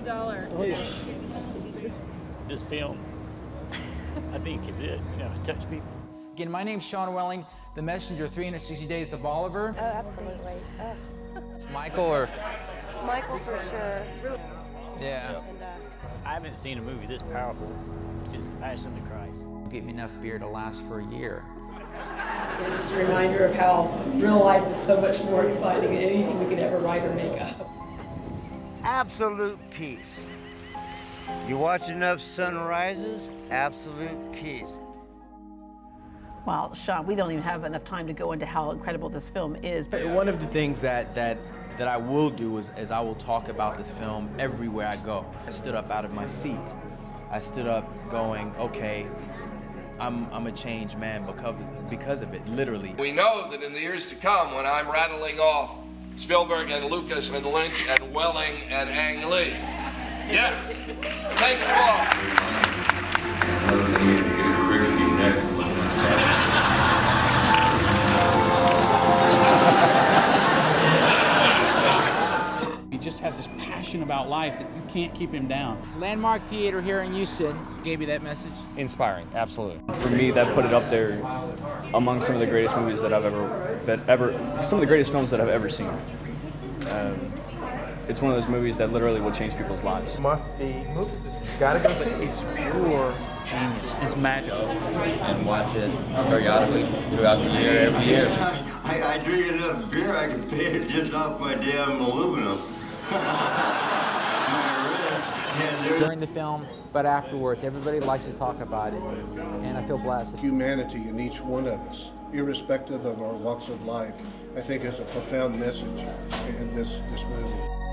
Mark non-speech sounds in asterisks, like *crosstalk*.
a dollar. Oh, yeah. This film, I think, is it. You know, to touch people. Again, my name's Shawn Welling, the messenger 360 Days of Bolivar. Oh, absolutely. Ugh. Michael or, Michael for sure. yeah, And, uh, I haven't seen a movie this powerful since The Passion of the Christ. give me enough beer to last for a year. It's just a reminder of how real life is so much more exciting than anything we could ever write or make up. Absolute peace. You watch enough sunrises, absolute peace. Well, Shawn, we don't even have enough time to go into how incredible this film is, but One of the things that that that I will do is, is I will talk about this film everywhere I go. I stood up out of my seat. I stood up going, okay, I'm I'm a changed man because because of it, literally. We know that in the years to come, when I'm rattling off Spielberg and Lucas and Lynch and Welling and Ang Lee, yes, thank you all. He just has this passion about life that you can't keep him down. Landmark Theater here in Houston gave you that message. Inspiring, absolutely. For me, that put it up there among some of the greatest movies that I've ever, that ever, some of the greatest films that I've ever seen. Um, it's one of those movies that literally will change people's lives. Must see movie. Gotta go see. It's pure genius. It's magic. And watch it periodically throughout the year, every year. I, I drink enough beer, I can *laughs* pay it just off my damn aluminum. *laughs* During the film, but afterwards, everybody likes to talk about it, and I feel blessed. humanity in each one of us, irrespective of our walks of life, I think is a profound message in this, this movie.